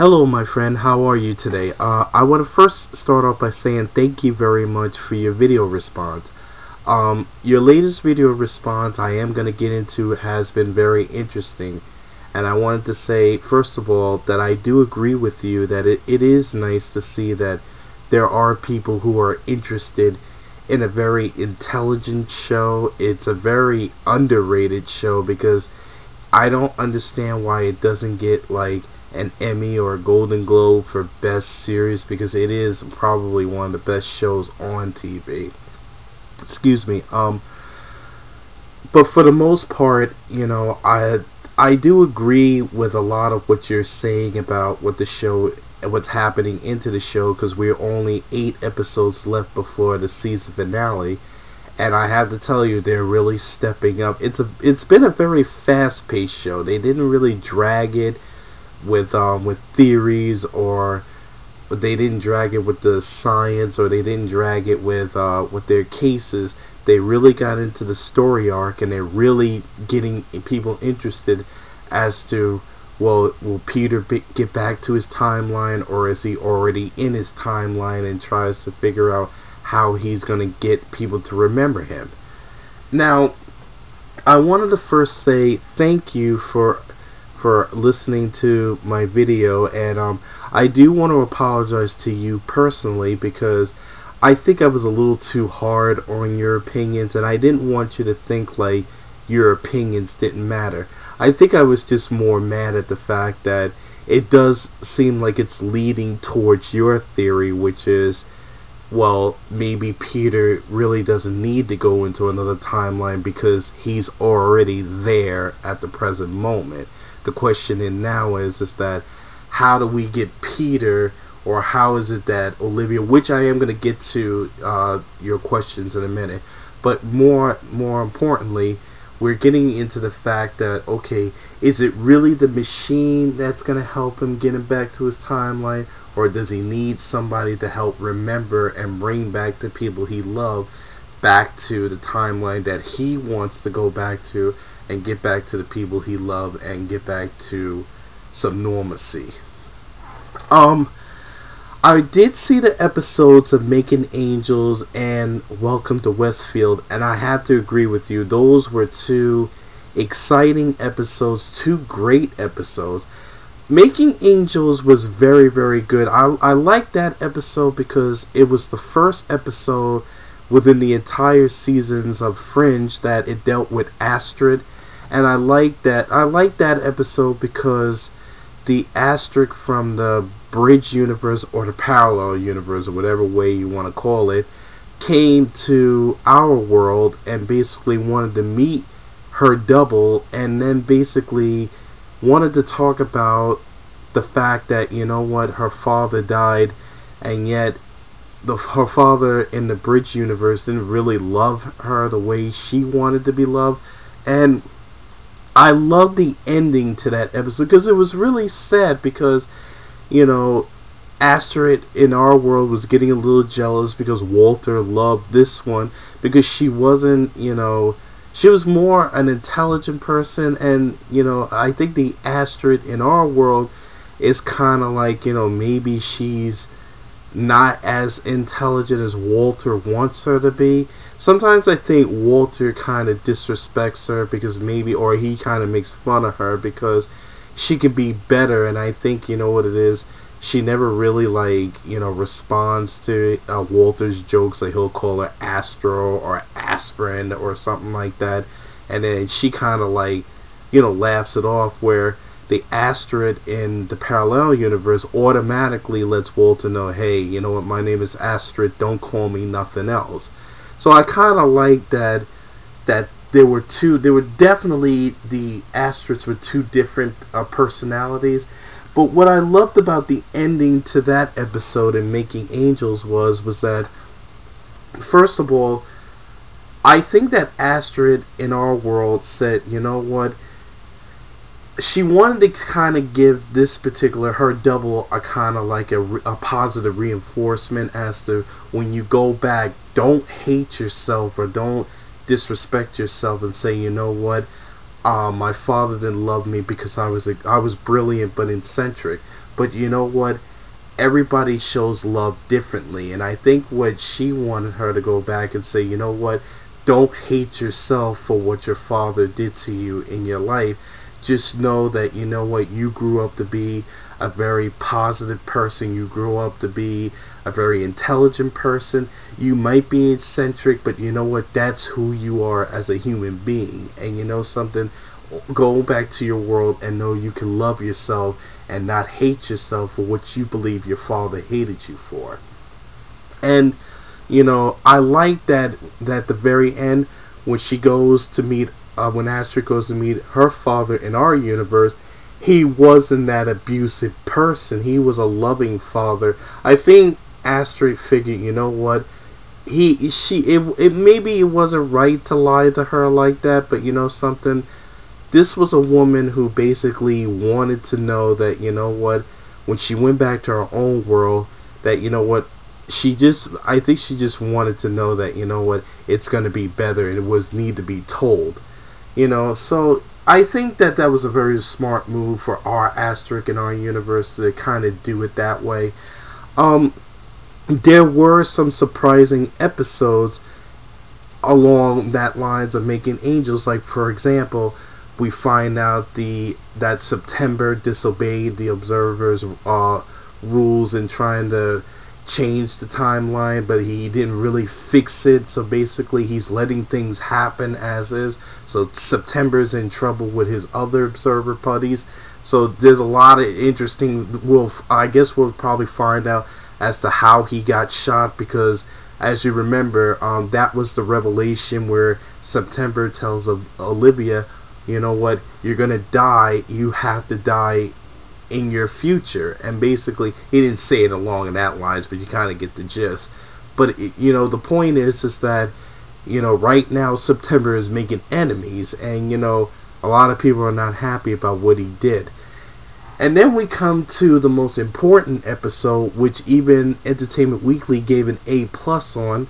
Hello, my friend. How are you today? Uh, I want to first start off by saying thank you very much for your video response. Um, your latest video response I am going to get into has been very interesting. And I wanted to say, first of all, that I do agree with you that it, it is nice to see that there are people who are interested in a very intelligent show. It's a very underrated show because I don't understand why it doesn't get like an Emmy or a Golden Globe for Best Series because it is probably one of the best shows on TV. Excuse me. Um, but for the most part, you know, I I do agree with a lot of what you're saying about what the show what's happening into the show because we're only eight episodes left before the season finale and I have to tell you they're really stepping up. It's a it's been a very fast paced show. They didn't really drag it with um with theories or they didn't drag it with the science or they didn't drag it with uh with their cases. They really got into the story arc and they're really getting people interested as to well, will Peter be, get back to his timeline, or is he already in his timeline and tries to figure out how he's going to get people to remember him? Now, I wanted to first say thank you for for listening to my video, and um, I do want to apologize to you personally because I think I was a little too hard on your opinions, and I didn't want you to think like your opinions didn't matter. I think I was just more mad at the fact that it does seem like it's leading towards your theory, which is, well, maybe Peter really doesn't need to go into another timeline because he's already there at the present moment. The question in now is, is that how do we get Peter, or how is it that Olivia, which I am going to get to uh, your questions in a minute, but more more importantly, we're getting into the fact that okay, is it really the machine that's going to help him get him back to his timeline, or does he need somebody to help remember and bring back the people he loved back to the timeline that he wants to go back to and get back to the people he loved and get back to some normalcy? Um. I did see the episodes of Making Angels and Welcome to Westfield, and I have to agree with you. Those were two exciting episodes, two great episodes. Making Angels was very, very good. I, I liked that episode because it was the first episode within the entire seasons of Fringe that it dealt with Astrid, and I like that. I like that episode because the Astrid from the bridge universe or the parallel universe or whatever way you want to call it came to our world and basically wanted to meet her double and then basically wanted to talk about the fact that you know what her father died and yet the her father in the bridge universe didn't really love her the way she wanted to be loved and I love the ending to that episode because it was really sad because you know, Astrid in our world was getting a little jealous because Walter loved this one because she wasn't, you know, she was more an intelligent person and, you know, I think the Astrid in our world is kind of like, you know, maybe she's not as intelligent as Walter wants her to be. Sometimes I think Walter kind of disrespects her because maybe, or he kind of makes fun of her because she can be better and I think you know what it is she never really like you know responds to uh, Walter's jokes like he'll call her Astro or aspirin or something like that and then she kind of like you know laughs it off where the Astrid in the parallel universe automatically lets Walter know hey you know what my name is Astrid don't call me nothing else. So I kind of like that that there were two there were definitely the Astrids were two different uh, personalities. But what i loved about the ending to that episode in making angels was was that first of all i think that astrid in our world said you know what she wanted to kind of give this particular her double a kind of like a, a positive reinforcement as to when you go back don't hate yourself or don't disrespect yourself and say, you know what, uh, my father didn't love me because I was a, I was brilliant but eccentric. But you know what? Everybody shows love differently, and I think what she wanted her to go back and say, you know what? Don't hate yourself for what your father did to you in your life. Just know that you know what you grew up to be a very positive person. You grew up to be a very intelligent person. You might be eccentric, but you know what? That's who you are as a human being. And you know something? Go back to your world and know you can love yourself and not hate yourself for what you believe your father hated you for. And you know, I like that that the very end when she goes to meet uh, when Astrid goes to meet her father in our universe, he wasn't that abusive person. He was a loving father. I think Astrid figured, you know what? He she it, it maybe it wasn't right to lie to her like that, but you know something? This was a woman who basically wanted to know that, you know what, when she went back to her own world, that you know what, she just I think she just wanted to know that, you know what, it's going to be better and it was need to be told. You know, so I think that that was a very smart move for our Astrid in our universe to kind of do it that way. Um, there were some surprising episodes along that lines of making angels. Like for example, we find out the that September disobeyed the observers' uh, rules in trying to changed the timeline, but he didn't really fix it. So basically, he's letting things happen as is. So September's in trouble with his other observer buddies. So there's a lot of interesting. We'll, I guess, we'll probably find out as to how he got shot because, as you remember, um, that was the revelation where September tells of Olivia, you know what, you're gonna die. You have to die in your future. And basically, he didn't say it along in that lines, but you kind of get the gist. But you know, the point is, is that you know, right now September is making enemies, and you know, a lot of people are not happy about what he did. And then we come to the most important episode, which even Entertainment Weekly gave an A plus on,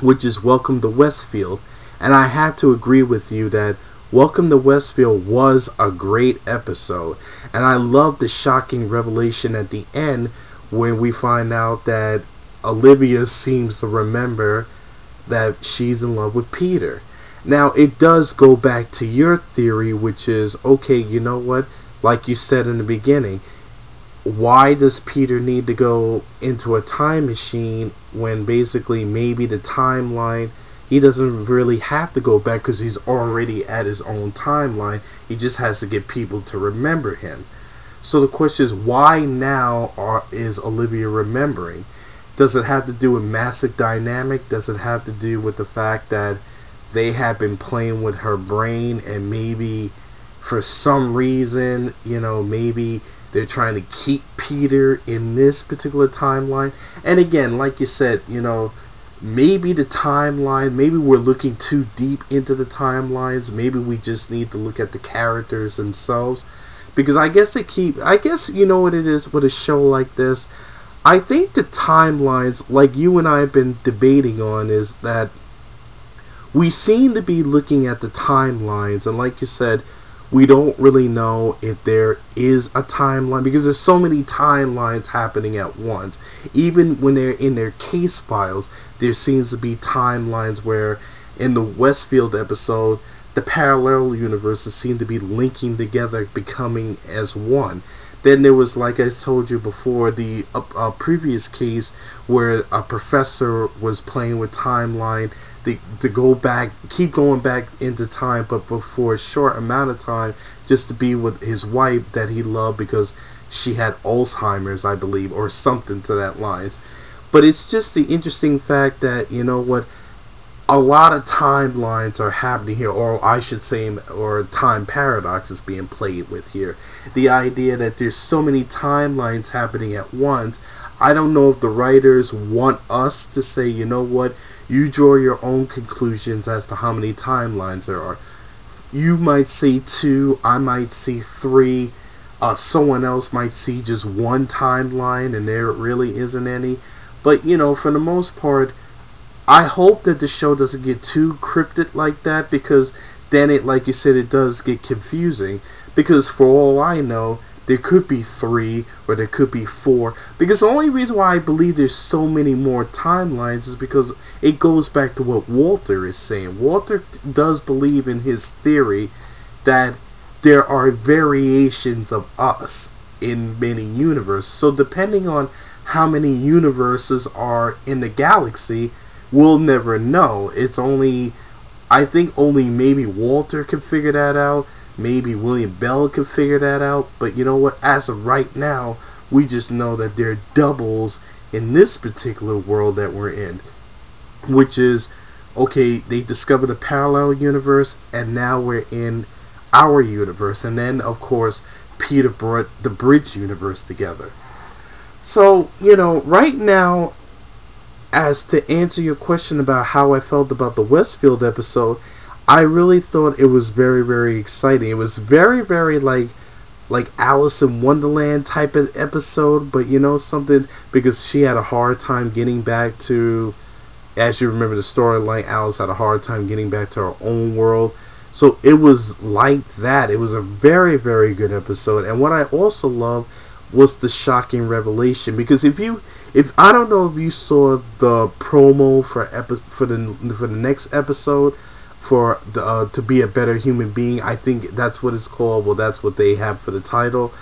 which is Welcome to Westfield. And I have to agree with you that Welcome to Westfield was a great episode, and I love the shocking revelation at the end when we find out that Olivia seems to remember that she's in love with Peter. Now, it does go back to your theory, which is okay, you know what? Like you said in the beginning, why does Peter need to go into a time machine when basically maybe the timeline he doesn't really have to go back because he's already at his own timeline. He just has to get people to remember him. So the question is, why now are, is Olivia remembering? Does it have to do with massive dynamic? Does it have to do with the fact that they have been playing with her brain and maybe for some reason, you know, maybe they're trying to keep Peter in this particular timeline? And again, like you said, you know, maybe the timeline maybe we're looking too deep into the timelines. Maybe we just need to look at the characters themselves. Because i guess they keep i guess you know what it is with a show like this. I think the timelines like you and i have been debating on is that we seem to be looking at the timelines. And like you said we don't really know if there is a timeline because there's so many timelines happening at once. Even when they're in their case files, there seems to be timelines where in the Westfield episode, the parallel universes seem to be linking together, becoming as one. Then there was, like I told you before, the uh, uh, previous case where a professor was playing with timeline to, to go back, keep going back into time, but for a short amount of time, just to be with his wife that he loved because she had Alzheimer's, I believe, or something to that lines. But it's just the interesting fact that you know what, a lot of timelines are happening here, or I should say, or time paradox is being played with here. The idea that there's so many timelines happening at once. I don't know if the writers want us to say, you know what, you draw your own conclusions as to how many timelines there are. You might see two, I might see three, uh, someone else might see just one timeline and there really isn't any. But, you know, for the most part, I hope that the show doesn't get too cryptic like that because then it, like you said, it does get confusing because for all I know, there could be three or there could be four. Because the only reason why I believe there's so many more timelines is because it goes back to what Walter is saying. Walter does believe in his theory that there are variations of us in many universes. So depending on how many universes are in the galaxy, we'll never know. It's only I think only maybe Walter can figure that out. Maybe William Bell can figure that out. But you know what? As of right now, we just know that there are doubles in this particular world that we're in. Which is, okay, they discovered a parallel universe, and now we're in our universe. And then, of course, Peter brought the Bridge universe together. So, you know, right now, as to answer your question about how I felt about the Westfield episode, I really thought it was very, very exciting. It was very, very like like Alice in Wonderland type of episode, but you know something because she had a hard time getting back to as you remember the storyline, Alice had a hard time getting back to her own world. So it was like that. It was a very, very good episode. And what I also love was the shocking revelation because if you if I don't know if you saw the promo for epi- for the for the next episode for the uh, to be a better human being, I think that's what it's called. Well, that's what they have for the title.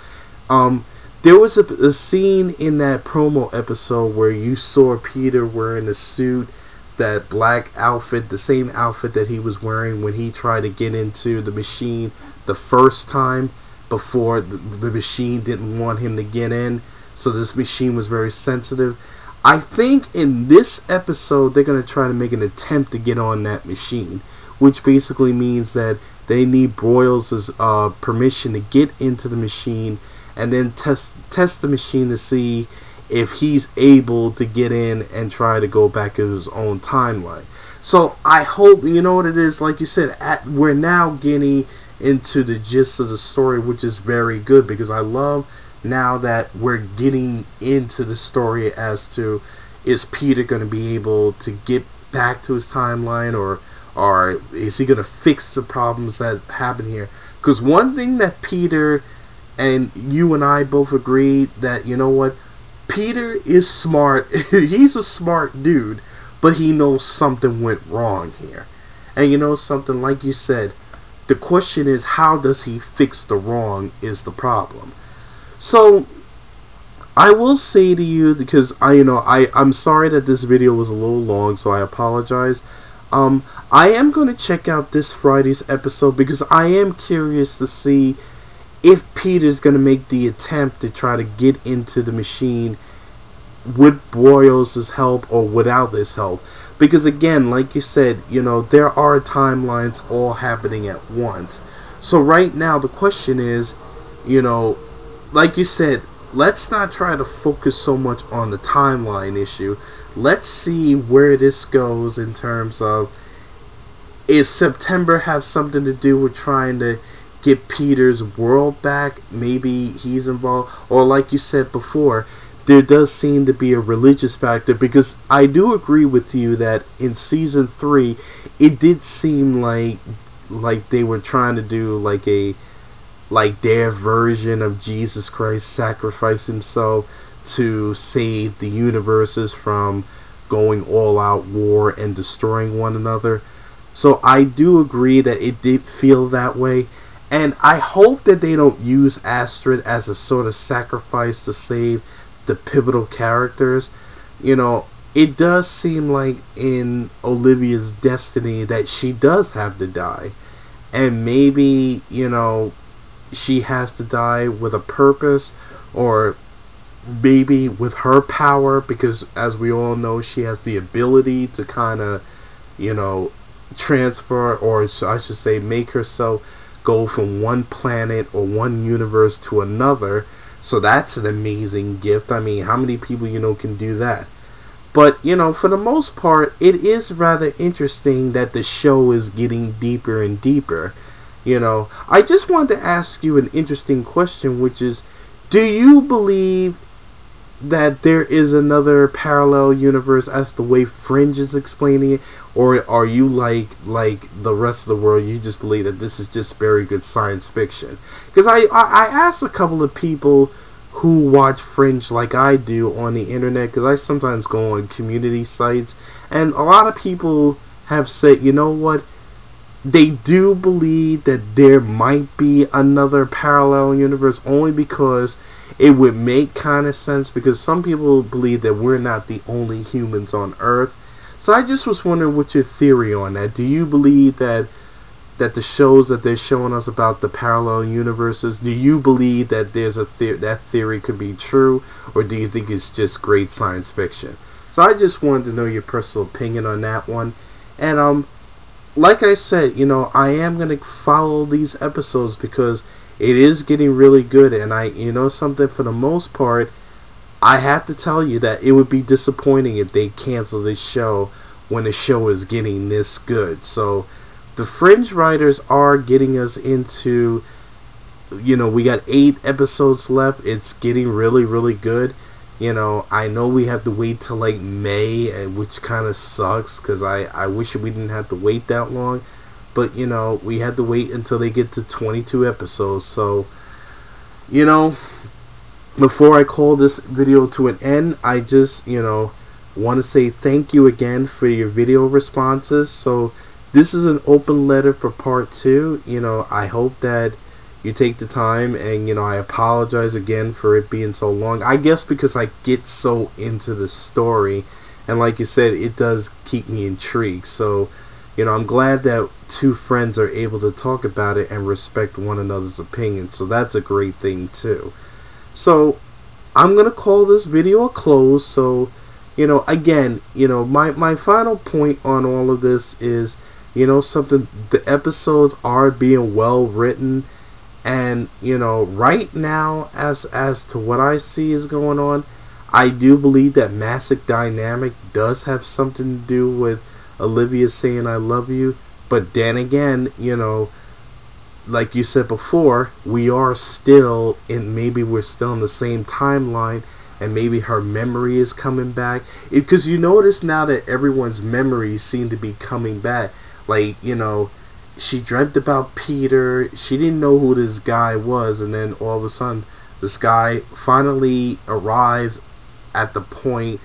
Um, there was a, a scene in that promo episode where you saw Peter wearing a suit, that black outfit, the same outfit that he was wearing when he tried to get into the machine the first time before the, the machine didn't want him to get in. So this machine was very sensitive. I think in this episode they're going to try to make an attempt to get on that machine, which basically means that they need Broyles' uh, permission to get into the machine and then test test the machine to see if he's able to get in and try to go back in his own timeline. So I hope you know what it is. Like you said, at, we're now getting into the gist of the story, which is very good because I love now that we're getting into the story as to is Peter going to be able to get back to his timeline or or is he going to fix the problems that happen here? Because one thing that Peter and you and I both agreed that you know what Peter is smart. He's a smart dude, but he knows something went wrong here. And you know something like you said, the question is how does he fix the wrong is the problem. So I will say to you because I you know I I'm sorry that this video was a little long, so I apologize. Um I am going to check out this Friday's episode because I am curious to see if Peter's going to make the attempt to try to get into the machine with Broyles' help or without this help. Because again, like you said, you know, there are timelines all happening at once. So right now the question is, you know, like you said, let's not try to focus so much on the timeline issue. Let's see where this goes in terms of is September have something to do with trying to get Peter's world back? Maybe he's involved or like you said before, there does seem to be a religious factor because I do agree with you that in season three, it did seem like like they were trying to do like a like their version of Jesus Christ sacrifice himself to save the universes from going all out war and destroying one another. So I do agree that it did feel that way. And I hope that they don't use Astrid as a sort of sacrifice to save the pivotal characters, you know, it does seem like in Olivia's destiny that she does have to die. And maybe, you know, she has to die with a purpose or maybe with her power because as we all know she has the ability to kind of you know transfer or I should say make herself go from one planet or one universe to another so that's an amazing gift. I mean, how many people you know can do that? But, you know, for the most part, it is rather interesting that the show is getting deeper and deeper. You know, I just wanted to ask you an interesting question, which is do you believe that there is another parallel universe as the way Fringe is explaining it, or are you like like the rest of the world? You just believe that this is just very good science fiction? Because I, I I asked a couple of people who watch Fringe like I do on the internet because I sometimes go on community sites and a lot of people have said, you know what? They do believe that there might be another parallel universe only because it would make kind of sense because some people believe that we're not the only humans on Earth. So I just was wondering what's your theory on that. Do you believe that that the shows that they're showing us about the parallel universes, do you believe that there's a the- that theory could be true, or do you think it's just great science fiction? So I just wanted to know your personal opinion on that one, and um, like I said, you know, I am gonna follow these episodes because it is getting really good, and I, you know, something for the most part, I have to tell you that it would be disappointing if they cancel this show when the show is getting this good. So the fringe writers are getting us into you know we got eight episodes left it's getting really really good you know i know we have to wait till like may eh, which kind of sucks because i i wish we didn't have to wait that long but you know we had to wait until they get to 22 episodes so you know before i call this video to an end i just you know want to say thank you again for your video responses so this is an open letter for part two. You know, I hope that you take the time and you know I apologize again for it being so long. I guess because I get so into the story and like you said it does keep me intrigued. So, you know, I'm glad that two friends are able to talk about it and respect one another's opinions. So that's a great thing too. So, I'm going to call this video a close. So, you know, again, you know, my my final point on all of this is you know something the episodes are being well written and you know right now as as to what i see is going on i do believe that massive dynamic does have something to do with olivia saying i love you. But then again you know like you said before we are still in maybe we're still in the same timeline and maybe her memory is coming back. Because you notice now that everyone's memories seem to be coming back. Like, you know, she dreamt about Peter. She didn't know who this guy was, and then all of a sudden, this guy finally arrives at the point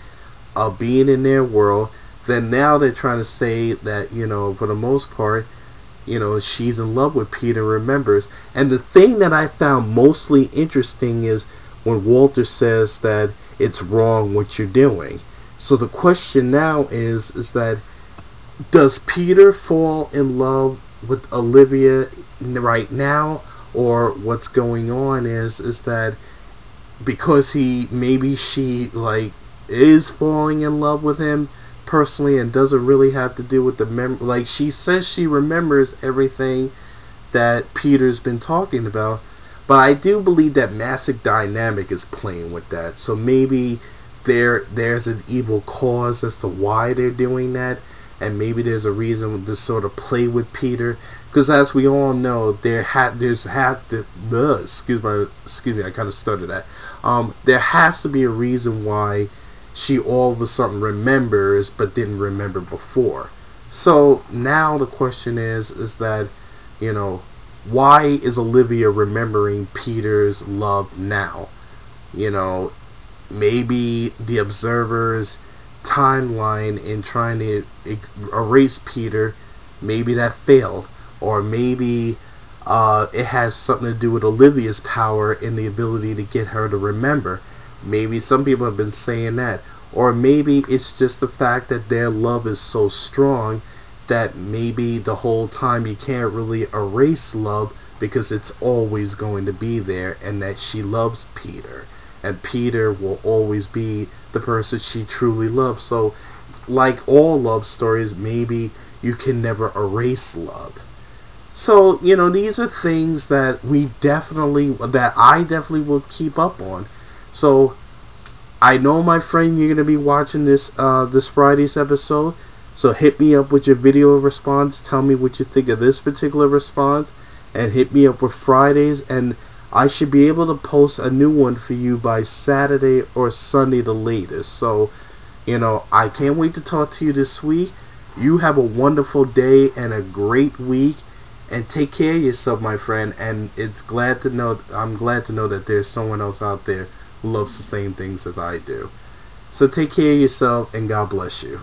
of being in their world. Then now they're trying to say that, you know, for the most part, you know, she's in love with Peter, remembers. And the thing that I found mostly interesting is when Walter says that it's wrong what you're doing. So the question now is, is that does Peter fall in love with Olivia right now or what's going on is is that because he maybe she like is falling in love with him personally and doesn't really have to do with the mem like she says she remembers everything that Peter's been talking about but I do believe that Massive Dynamic is playing with that. So maybe there there's an evil cause as to why they're doing that and maybe there's a reason to sort of play with Peter. Because as we all know there had there's had to excuse my excuse me I kind of stuttered that um, there has to be a reason why she all of a sudden remembers but didn't remember before. So now the question is is that you know why is Olivia remembering Peter's love now? You know maybe the observers timeline in trying to erase Peter, maybe that failed. Or maybe uh, it has something to do with Olivia's power and the ability to get her to remember. Maybe some people have been saying that. Or maybe it's just the fact that their love is so strong that maybe the whole time you can't really erase love because it's always going to be there and that she loves Peter and Peter will always be the person she truly loves. So, like all love stories, maybe you can never erase love. So, you know, these are things that we definitely, that I definitely will keep up on. So, I know, my friend, you're going to be watching this, uh, this Friday's episode. So hit me up with your video response. Tell me what you think of this particular response. And hit me up with Fridays. And I should be able to post a new one for you by Saturday or Sunday the latest. So, you know, I can't wait to talk to you this week. You have a wonderful day and a great week and take care of yourself, my friend. And it's glad to know I'm glad to know that there's someone else out there who loves the same things as I do. So take care of yourself and God bless you.